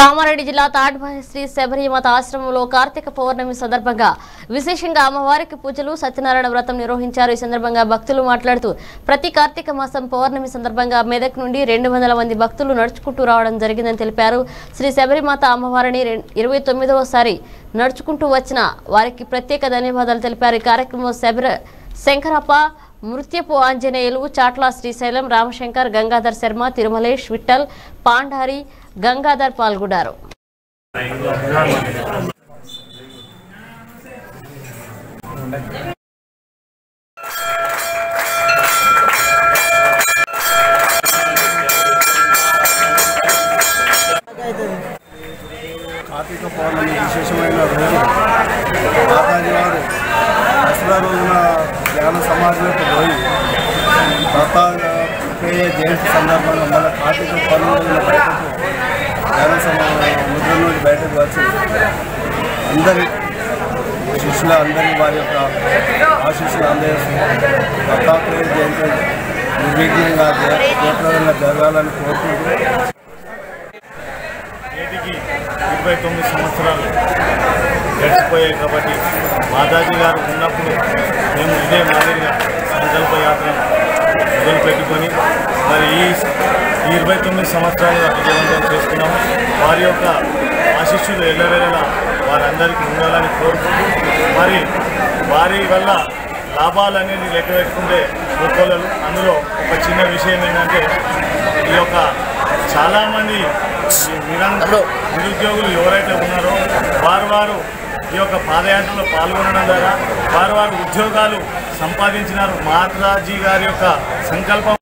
కామారెడ్డి జిల్లా తాడ్భాయి శ్రీ శబరిమత ఆశ్రమంలో కార్తీక పౌర్ణమి సందర్భంగా విశేషంగా అమ్మవారికి పూజలు సత్యనారాయణ వ్రతం నిర్వహించారు. ఈ సందర్భంగా భక్తులు మాట్లాడుతూ ప్రతి కార్తీక మాసం పౌర్ణమి సందర్భంగా మెదక్ నుండి రెండు వందల మంది భక్తులు నడుచుకుంటూ రావడం జరిగిందని తెలిపారు. శ్రీ శబరిమాత అమ్మవారిని ఇరవై తొమ్మిదవసారి నడుచుకుంటూ వచ్చిన వారికి ప్రత్యేక ధన్యవాదాలు తెలిపారు. ఈ కార్యక్రమం శబర శంకరప్ప మృత్యపు ఆంజనేయులు చాట్ల శ్రీశైలం రామశంకర్ గంగాధర్ శర్మ తిరుమలేష్ విఠల్ పాండారి గంగాధర్ పాల్గొన్నారు. కార్తీక పౌర్ణమి విశేషమైన రోజు. మాతాజీ వారు దత్తాత్రేయ జయంతి సందర్భంగా మన కార్తీక పౌర్ణమి బయటకు ధ్యాన ముద్ర నుండి బయటకు వచ్చి అందరి శిష్యుల అందరి వారి యొక్క ఆశీస్సులు అందజేస్తున్నారు దత్తాత్రేయ జయంతి నిర్విఘ్నంగా జయప్రదంగా జరగాలని కోరుకుంటూ నేటికి ఇరవై తొమ్మిది సంవత్సరాలు గడిచిపోయాయి కాబట్టి మాతాజీ గారు ఉన్నప్పుడు మేము ఇదే మాదిరిగా సంకల్ప యాత్ర పెట్టుకొని మరి ఈ ఇరవై తొమ్మిది సంవత్సరాలుగా విజయవంతం చేసుకున్నాము వారి యొక్క ఆశిష్యులు ఎల్లవేళలా వారందరికీ ఉండాలని కోరుకుంటూ మరి వారి వల్ల లాభాలు అనేది లెక్క పెట్టుకుంటే ఒక్కొల్లలు అందులో ఒక చిన్న విషయం ఏంటంటే ఈ యొక్క చాలామంది నిరంతరం నిరుద్యోగులు ఎవరైతే ఉన్నారో వారు వారు ఈ యొక్క పాదయాత్రలో పాల్గొనడం ద్వారా వారు వారు ఉద్యోగాలు సంపాదించినారు మహాత్మాజీ గారి యొక్క సంకల్పం